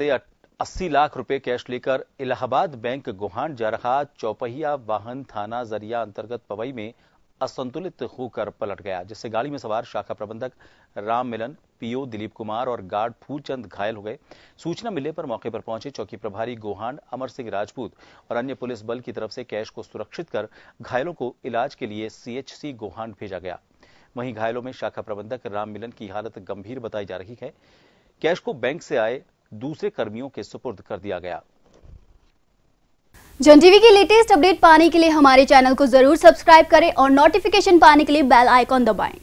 से 80 लाख रुपए कैश लेकर इलाहाबाद बैंक गोहान जा रहा चौपहिया वाहन थाना ज़रिया अंतर्गत पवई में असंतुलित होकर पलट गया, जिससे गाड़ी में सवार शाखा प्रबंधक राम मिलन, पीओ दिलीप कुमार और गार्ड फूलचंद घायल हो गए। सूचना मिलने पर मौके पर पहुँचे चौकी प्रभारी गोहान अमर सिंह राजपूत और अन्य पुलिस बल की तरफ़ से कैश को सुरक्षित कर घायलों को इलाज के लिए सीएचसी गोहान भेजा गया। वहीं घायलों में शाखा प्रबंधक राम मिलन की हालत गंभीर बताई जा रही है। कैश को बैंक से आए दूसरे कर्मियों के सुपुर्द कर दिया गया। जन टीवी की लेटेस्ट अपडेट पाने के लिए हमारे चैनल को ज़रूर सब्सक्राइब करें और नोटिफिकेशन पाने के लिए बेल आइकॉन दबाएँ।